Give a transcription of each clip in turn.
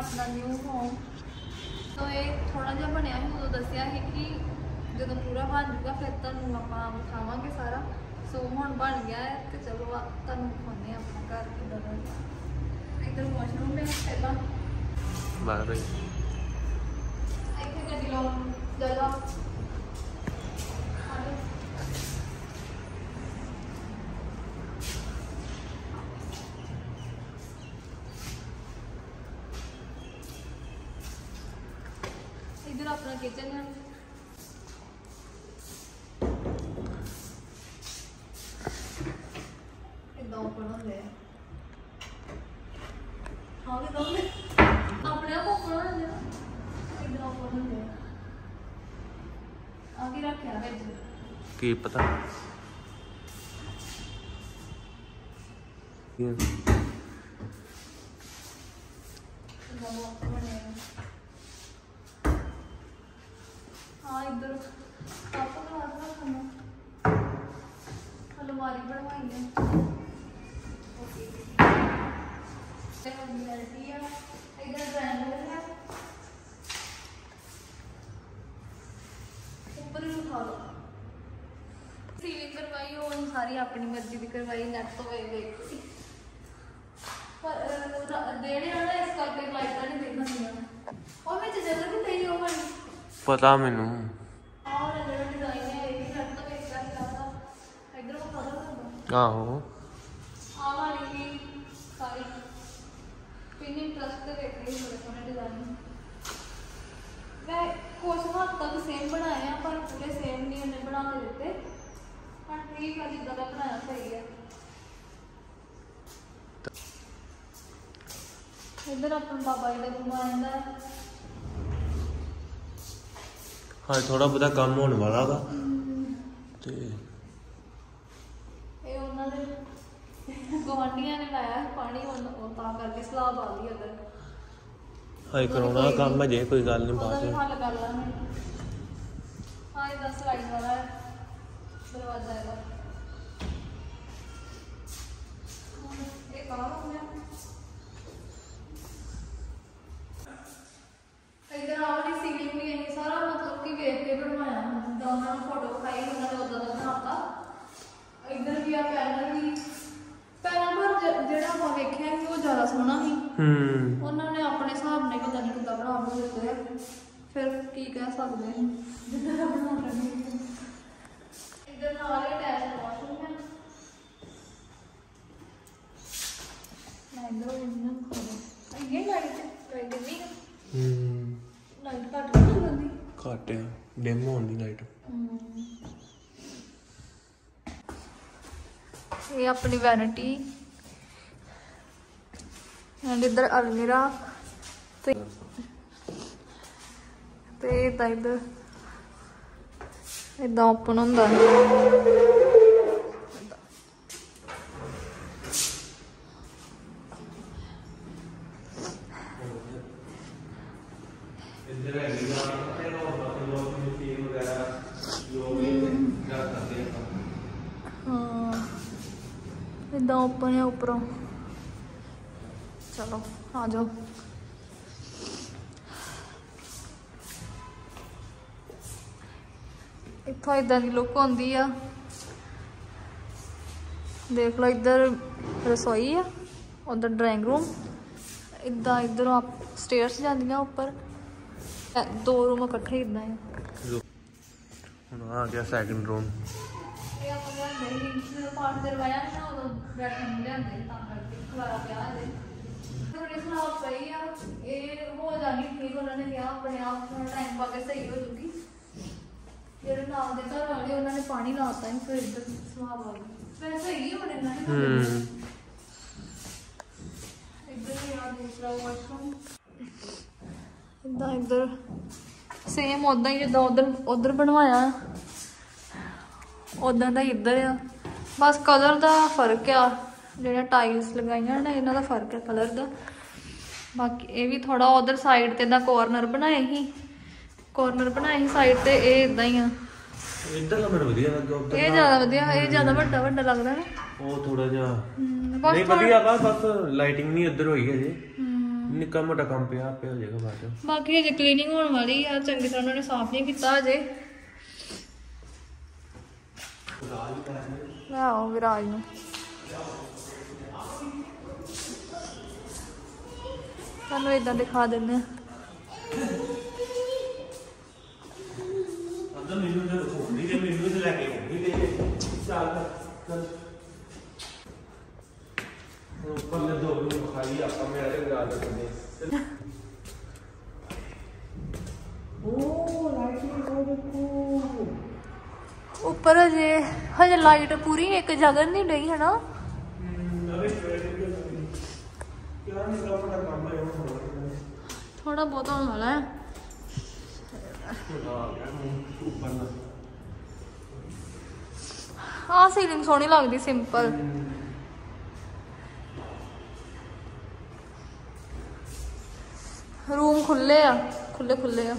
ਆਪਣਾ new home ਤੋਂ ਇਹ ਥੋੜਾ ਜਿਹਾ ਬਣਿਆ ਸੀ ਉਦੋਂ ਦੱਸਿਆ ਸੀ ਕਿ ਜਦੋਂ ਪੂਰਾ ਬਣ ਜਾਊਗਾ ਫਿਰ ਤੁਹਾਨੂੰ ਆਪਾਂ ਵਿਖਾਵਾਂਗੇ ਸਾਰਾ। ਸੋ ਹੁਣ ਬਣ ਗਿਆ ਹੈ ਤੇ ਚਲੋ ਤੁਹਾਨੂੰ ਦਿਖਾਉਂਦੇ ਹਾਂ ਆਪਣਾ ਘਰ ਕਿੱਦਾਂ ਦਾ ਇੱਧਰ ਵਾਸ਼ਰੂਮ ਹੈ ਪਹਿਲਾਂ। ਬਾਹਰ ਹੀ। ਇੱਥੇ ਗੱਡੀ ਲਾਉਣ ਜਗ੍ਹਾ ਆਲੇ ਇਧਰ ਆਪਣਾ ਕਿਚਨ ਹੈ। ਇਦਾਂ ਓਪਨ ਹੁੰਦੇ ਆ? ਹਾਂ ਕਿਦਾਂ ਹੁੰਦੇ? ਆਪਣੇ ਆਪ ਓਪਨ ਹੁੰਦੇ ਆ। ਇਦਾਂ ਓਪਨ ਹੁੰਦੇ ਆ? ਆ ਕੀ ਰੱਖਿਆ ਵਿੱਚ ਕੀ ਪਤਾ? ਕੀ ਆ? ਇਦਾਂ ਬਾਕਸ ਬਣੇ ਆ ਹਾਂ, ਇੱਧਰ। ਕੱਪ ਗਲਾਸ ਰੱਖਣਾ ਅਲਮਾਰੀ ਬਣਵਾਈ ਹੈ ਓਕੇ ਤੇ ਹੁਣ ਆ। ਇੱਧਰ ਡਰਾਇੰਗ ਹੈ ਉੱਪਰ ਹੀ ਉਠਾ ਲਓ ਸੀਲਿੰਗ ਕਰਵਾਈ, ਉਹ ਸਾਰੀ ਆਪਣੀ ਮਰਜ਼ੀ ਦੀ ਕਰਵਾਈ ਨੈਟ ਤੋਂ ਵੇਖ ਵੇਖ। ਕੇ ਪਰ ਦੇਣੇ ਵਾਲਾ ਇਸ ਕਰਕੇ ਲਾਈਟਾਂ ਨਹੀਂ ਦੇਖਣੀਆਂ ਉਹ ਵਿੱਚ ਜਗ੍ਹਾ ਕਿਤੇ ਹੀ ਉਹ ਬਣੀ ਪਤਾ ਮੈਨੂੰ। ਇਧਰ ਉਹ ਆਹੋ। ਇੱਧਰ ਆਪਣਾ ਬਾਬਾ ਜੀ ਦਾ ਗੁੰਮਾ ਆਂਦਾ ਹਾਂ ਥੋੜਾ ਬਹੁਤਾ ਕੰਮ ਹੋਣ ਵਾਲਾ ਵਾ ਤੇ ਇਹ ਉਹਨਾਂ ਦੇ ਗਵਾਂਢੀਆਂ ਨੇ ਲਾਇਆ ਪਾਣੀ ਉਹ ਤਾਂ ਕਰਕੇ ਸਲਾਬ ਆ ਗਈ ਉਧਰ ਹਾਈ ਕਰਾਉਣਾ ਕੰਮ ਅਜੇ ਕੋਈ ਗੱਲ ਨਹੀਂ ਬਾਅਦ ਵੀ ਚ। ਹੱਲ ਕਰ ਲਾਂਗੇ। ਹਾਂ ਇਹਦਾ ਸਲਾਈਡ ਵਾਲਾ ਹੈ। ਦਰਵਾਜ਼ਾ ਇਹਦਾ। ਹੁਣ ਇਹ ਕਵਰ ਹੋ ਗਿਆ ਇਧਰ ਆਵਲੀ ਸੀਲਿੰਗ ਵੀ ਇਹ ਸਾਰਾ ਮਤਲਬ ਕਿ ਵੇਖ ਕੇ ਬਣਵਾਇਆ ਜਿੱਦਾਂ ਉਹਨਾਂ ਨੂੰ ਫੋਟੋ ਖਾਈ ਉਹਨਾਂ ਨੇ ਉਦਾਂ ਦਾ ਬਣਾਤਾ ਇਧਰ ਵੀ ਆ ਪੈਨਲ ਵੀ ਪੈਨਲ ਪਰ ਜ- ਜਿਹੜਾ ਆਪਾਂ ਵੇਖਿਆ ਸੀ ਉਹ ਜ਼ਿਆਦਾ ਸੋਹਣਾ ਸੀ ਹੂੰ। ਉਹਨਾਂ ਨੇ ਆਪਣੇ ਹਿਸਾਬ ਨਾਲ ਪਤਾ ਨਹੀਂ ਕਿੱਦਾਂ ਬਣਾ ਬਣਾ ਦਿੱਤੇ ਆ। ਫਿਰ ਕੀ ਕਹਿ ਸਕਦੇ ਹਾਂ ਜਿੱਦਾਂ ਦਾ ਬਣਾ ਰਹੇ ਇਧਰ ਨਾਲ ਹੀ ਅਟੈਚ ਵਾਸ਼ਰੂਮ ਹੈ ਮੈਂ ਇਧਰ ਇਹਨਾਂ ਖੋਲ ਇਹ ਲਾਈਟ ਲਾਈਟ ਨਹੀਂ। ਹੂੰ। ਲਾਈਟ ਘੱਟ ਨਹੀਂ ਲੱਗਦੀ ਘੱਟ ਆ। ਡਿਮ ਹੋਣ ਦੀ ਲਾਈਟ ਇਹ ਆਪਣੀ ਵੈਨਿਟੀ ਐਂਡ ਇਧਰ ਅਲਮੀਰਾ ਤੇ ਤੇ ਇਦਾਂ ਇਧਰ ਇਦਾਂ ਓਪਨ ਹੁੰਦਾ। ਹੈ। ਹਾਂ ਇਦਾਂ ਓਪਨ ਹੈ ਉੱਪਰੋਂ। ਚਲੋ ਆ ਜਾਓ। ਇੱਥੋਂ ਇਦਾਂ ਦੀ ਲੁੱਕ ਆਉਂਦੀ ਆ। ਦੇਖ ਲਓ ਇੱਧਰ ਰਸੋਈ ਆ ਉਧਰ ਡਰਾਇੰਗ ਰੂਮ। ਇਦਾਂ ਇਧਰੋਂ ਆਪ ਸਟੇਅਰਸ ਜਾਂਦੀਆਂ ਉੱਪਰ। ਦੋ ਰੂਮ ਇਕੱਠੇ ਇਦਾਂ ਆ। ਹੁਣ ਆ ਗਿਆ ਸੈਕੰਡ ਰੂਮ ਇਹ ਆਪਾਂ ਲਿਆਂਦੇ ਸੀ ਪਾਠ ਕਰਵਾਇਆ ਨਾ ਉਦੋਂ ਬੈਠਣ ਨੂੰ ਲਿਆਂਦੇ ਤਾਂ ਕਰਕੇ ਖਲਾਰਾ ਪਿਆ ਇਹਦੇ ਸਲਾਬ ਪਈ ਆ ਇਹ ਹੋ ਜਾਣੀ ਠੀਕ ਉਹਨਾਂ ਨੇ ਕਿਹਾ ਆਪਣੇ ਆਪ ਥੋੜਾ ਟਾਈਮ ਪਾ ਕੇ ਸਹੀ ਹੋ ਜੂਗੀ। ਜਿਹੜੇ ਨਾਲ ਦੇ ਘਰ ਵਾਲੇ ਉਹਨਾਂ ਨੇ ਪਾਣੀ ਲਾਤਾ ਸੀ ਫਿਰ ਇੱਧਰ ਸਲਾਬ ਆ ਗਈ ਵੈਸੇ ਸਹੀ ਹੋਣੇ ਇਹਨਾਂ ਨੇ ਹੂੰ ਇੱਧਰ ਵੀ ਆ ਦੂਸਰਾ ਵਾਸ਼ਰੂਮ ਇਦਾਂ ਇੱਧਰ ਸੇਮ ਉਦਾਂ ਹੀ ਜਿੱਦਾਂ ਉਧਰ ਉਧਰ ਬਣਵਾਇਆ। ਉਦਾਂ ਦਾ ਹੀ ਇੱਧਰ ਆ। ਬਸ ਕਲਰ ਦਾ ਫ਼ਰਕ ਆ। ਜਿਹੜਾ ਟਾਈਲਸ ਲਗਾਈਆਂ ਨੇ ਇਹਨਾਂ ਦਾ ਫ਼ਰਕ ਹੈ ਕਲਰ ਦਾ। ਬਾਕੀ ਇਹ ਵੀ ਥੋੜਾ ਉਧਰ ਸਾਈਡ ਤੇ ਦਾ ਕਾਰਨਰ ਬਣਾਏ ਸੀ। ਕਾਰਨਰ ਬਣਾਏ ਸੀ ਸਾਈਡ ਤੇ ਇਹ ਇਦਾਂ ਹੀ ਆ। ਇੱਧਰ ਤਾਂ ਮੈਨੂੰ ਵਧੀਆ ਲੱਗਾ ਉੱਧਰ ਇਹ ਜ਼ਿਆਦਾ ਵਧੀਆ ਇਹ ਜ਼ਿਆਦਾ ਵੱਡਾ ਵੱਡਾ ਲੱਗਦਾ ਨਾ। ਉਹ ਥੋੜਾ ਜਿਹਾ। ਨਹੀਂ ਵਧੀਆ ਵਾ ਬਸ ਲਾਈਟਿੰਗ ਨਹੀਂ ਇੱਧਰ ਹੋਈ ਹਜੇ ਹਮ, ਨਿੱਕਾ ਮੋਟਾ ਕੰਮ ਪਿਆ ਆਪੇ ਹੋ ਜਾਏਗਾ ਬਾਅਦ ਚ। ਬਾਕੀ ਹਜੇ ਕਲੀਨਿੰਗ ਹੋਣ ਵਾਲੀ ਆ ਚੰਗੀ ਤਰ੍ਹਾਂ ਉਹਨਾਂ ਨੇ ਸਾਫ਼ ਨਹੀਂ ਕੀਤਾ ਹਜੇ। ਆਓ ਵਿਰਾਜ ਨੂੰ। ਤੁਹਾਨੂੰ ਇਦਾਂ ਦਿਖਾ ਦਿੰਦੇ ਆ ਅੰਦਰ ਮੈਨੂੰ ਤੇ ਹੋਣੀ ਤੇ ਮੈਨੂੰ ਤੇ ਲੈ ਕੇ ਹੋਣੀ ਤੇ ਚੱਲ ਚੱਲ। ਉਹ ਪੱਲੇ ਦੋ ਨੂੰ ਖਾਲੀ ਆਪਾਂ ਮੇਰਾ ਤੇ ਗਾ ਦਿੰਦੇ ਉਹ ਲਾਈਟਿੰਗ ਉਹ ਦੇਖੋ। ਉੱਪਰ ਹਜੇ ਹਜੇ ਲਾਈਟ ਪੂਰੀ ਇੱਕ ਜਗ੍ਹਾ ਨਹੀਂ ਡਈ ਸਵੇਰ ਦੇ ਕਿਹੜਾ ਨਿਕਲ ਪੜਾ ਕੰਮ ਹੈ ਥੋੜਾ ਬਹੁਤਾ ਹੋਣ ਵਾਲਾ ਹੈ। ਆ ਸੀਲਿੰਗ ਸੋਹਣੀ ਲੱਗਦੀ ਸਿੰਪਲ ਰੂਮ ਖੁੱਲੇ ਆ ਖੁੱਲੇ ਖੁੱਲੇ ਆ।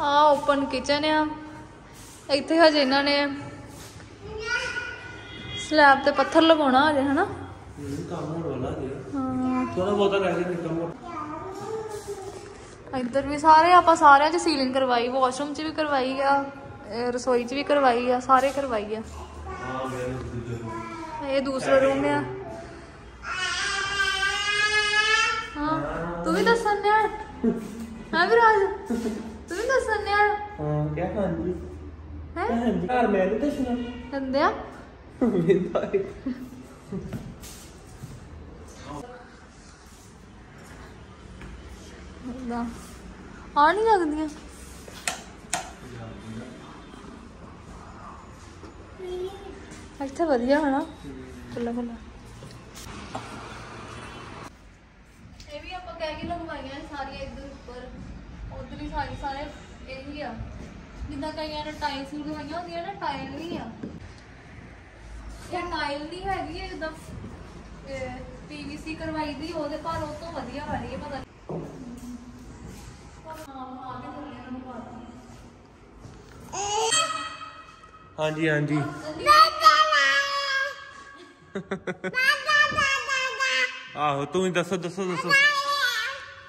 ਆ ਓਪਨ ਕਿਚਨ ਆ। ਇੱਥੇ ਹਜੇ ਇਹਨਾਂ ਨੇ ਸਲੈਬ ਤੇ ਪੱਥਰ ਲਗਾਉਣਾ ਹਜੇ ਹਨਾ? ਹੂੰ ਕੰਮ ਹੋਣ ਵਾਲਾ ਜੀ ਹਾਂ। ਥੋੜਾ ਬਹੁਤਾ ਰਹਿ ਗਿਆ ਨਿੱਕਾ ਮੋਟਾ ਇੱਧਰ ਵੀ ਸਾਰੇ ਆਪਾਂ ਸਾਰਿਆਂ 'ਚ ਸੀਲਿੰਗ ਕਰਵਾਈ ਵਾਸ਼ਰੂਮ 'ਚ ਵੀ ਕਰਵਾਈ ਆ ਰਸੋਈ 'ਚ ਵੀ ਕਰਵਾਈ ਆ ਸਾਰੇ ਕਰਵਾਈ ਆ। ਨੂੰ ਇਹ ਦੂਸਰਾ ਰੂਮ ਆ। ਹਾਂ ਤੂੰ ਵੀ ਦੱਸਣ ਡਿਆ ਹਾਂ ਵਿਰਾਜ ਦੱਸਣ ਡਿਆ ਹਾਂ ਕਿਆ ਹਾਂਜੀ ਹੈ? ਹਾਂਜੀ ਘਰ ਮੈਂ ਨਹੀਂ ਦੱਸਣਾ ਹੰਦਿਆ ਮੇਰਾ ਏਦਾਂ ਆ ਨਹੀਂ ਲੱਗਦੀਆਂ ਇੱਥੇ ਵਧੀਆ ਹਨਾ ਖੁੱਲਾ ਖੁੱਲਾ ਇਹ ਵੀ ਆਪਾਂ ਕਹਿ ਕੇ ਲਗਵਾਈਆਂ ਨੇ ਸਾਰੀਆਂ ਇੱਧਰ ਉੱਪਰ ਉਧਰ ਹੀ ਸਾਰੀ ਸਾਰੇ ਇਹੀ ਆ ਜਿੱਦਾਂ ਕਈਆਂ ਨੇ ਟਾਈਲਸ ਲਗਵਾਈਆਂ ਹੁੰਦੀਆਂ ਨਾ ਟਾਈਲ ਨਹੀਂ ਆ। ਇਹ ਟਾਈਲ ਨਹੀਂ ਹੈਗੀ ਇਹ ਜਿੱਦਾਂ ਪੀਵੀਸੀ ਕਰਵਾਈ ਦੀ ਉਹਦੇ ਪਰ ਉਹ ਤੋਂ ਵਧੀਆ ਵਾਲੀ ਹੈ ਪਤਾ ਹਾਂਜੀ ਹਾਂਜੀ। ਆਹੋ ਤੂੰ ਹੀ ਦੱਸੋ ਦੱਸੋ ਦੱਸੋ।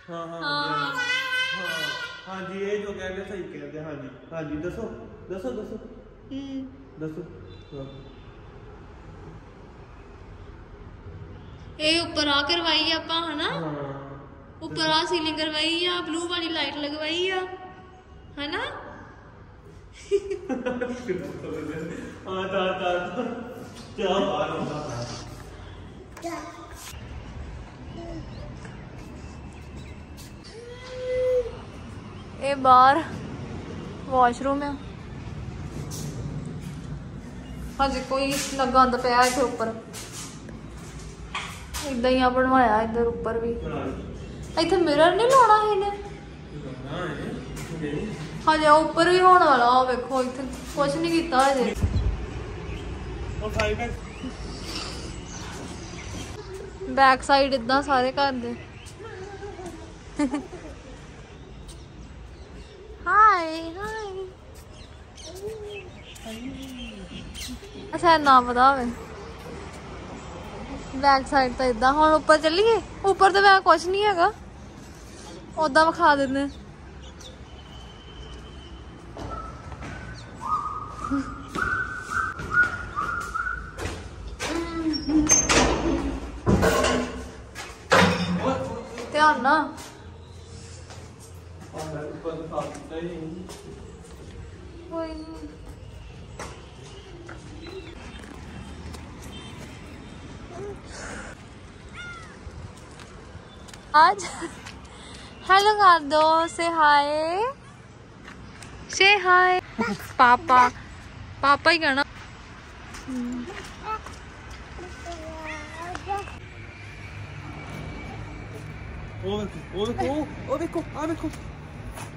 ਹਾਂ। ਹਾਂ ਹਾਂ। ਹਾਂਜੀ ਇਹ ਜੋ ਕਹਿੰਦੇ ਸਹੀ ਕਹਿੰਦੇ ਹਾਂਜੀ। ਹਾਂਜੀ ਦੱਸੋ ਦੱਸੋ ਦੱਸੋ। ਹੂੰ। ਦੱਸੋ। ਹਾਂ। ਇਹ ਉੱਪਰ ਆ ਕਰਵਾਈ ਆਪਾਂ ਹਨਾ? ਹਾਂ। ਉੱਪਰ ਆ ਸੀਲਿੰਗ ਕਰਵਾਈ ਆ ਬਲੂ ਵਾਲੀ ਲਾਈਟ ਲਗਵਾਈ ਆ ਹਨਾ? ਹਾਂ ਤਾਂ ਤਾਂ। ਚਾਹ ਬਾਹਰ ਹੁੰਦਾ ਇਹ ਬਾਹਰ ਵਾਸ਼ਰੂਮ ਆ। ਹਜੇ ਕੋਈ ਨਾ ਗੰਦ ਪਿਆ ਇੱਥੇ ਉੱਪਰ। ਇਦਾਂ ਹੀ ਆ ਬਣਵਾਇਆ ਇੱਧਰ ਉੱਪਰ ਵੀ। ਇੱਥੇ ਮਿਰਰ ਨਹੀਂ ਲਾਉਣਾ ਇਹਨੇ? ਹਜੇ ਉੱਪਰ ਵੀ ਹੋਣ ਵਾਲਾ ਉਹ ਵੇਖੋ ਇੱਥੇ। ਕੁਝ ਨਹੀਂ ਕੀਤਾ ਹਜੇ। ਬੈਕ ਸਾਈਡ ਇਦਾਂ ਸਾਰੇ ਘਰ ਦੇ। ਹਾਈ ਹਾਈ ਅੱਛਾ ਨਾ ਪਤਾ ਹੋਵੇ ਬੈਕ ਸਾਈਡ ਤਾਂ ਇਦਾਂ ਹੁਣ ਉੱਪਰ ਚੱਲੀਏ? ਉੱਪਰ ਤਾਂ ਮੈਂ ਕੁਝ ਨਹੀਂ ਹੈਗਾ। ਉਦਾਂ ਵਿਖਾ ਦਿੰਦੇ ਧਿਆਨ ਨਾਲ। आज हेलो कर दो से हाय से हाय पापा पापा ही कहना ਉਹ ਵੇਖੋ ਉਹ ਵੇਖੋ ਉਹ ਵੇਖੋ ਆ ਵੇਖੋ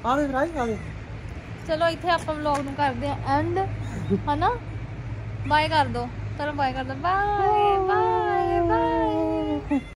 ਆ ਵੇ ਰਾਈ ਚਲੋ ਇੱਥੇ ਆਪਾਂ ਵਲੌਗ ਨੂੰ ਕਰਦੇ ਆ ਐਂਡ ਹਨਾ? ਬਾਏ ਕਰ ਦੋ ਚਲੋ ਬਾਏ ਕਰਦਾ ਬਾਏ ਬਾਏ ਬਾਏ